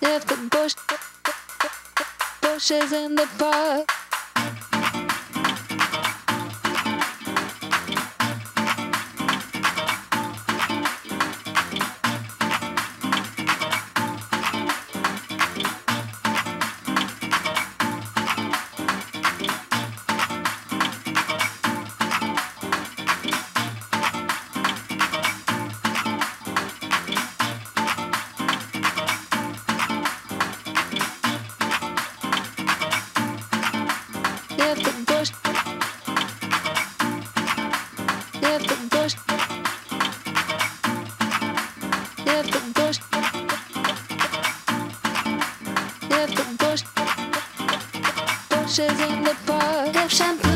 If the bush bushes in the park. the park of champagne.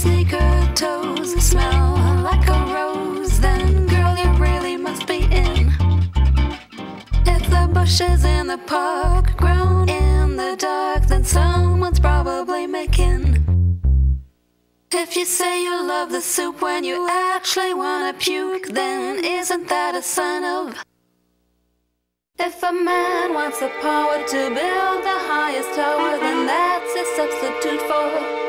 Sneaker toes smell like a rose, then girl, you really must be in. If the bushes in the park grown in the dark, then someone's probably making. If you say you love the soup when you actually wanna puke, then isn't that a sign of? If a man wants the power to build the highest tower, then that's a substitute for.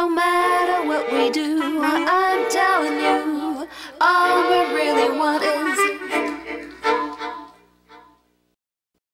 No matter what we do, I'm telling you, all we really want is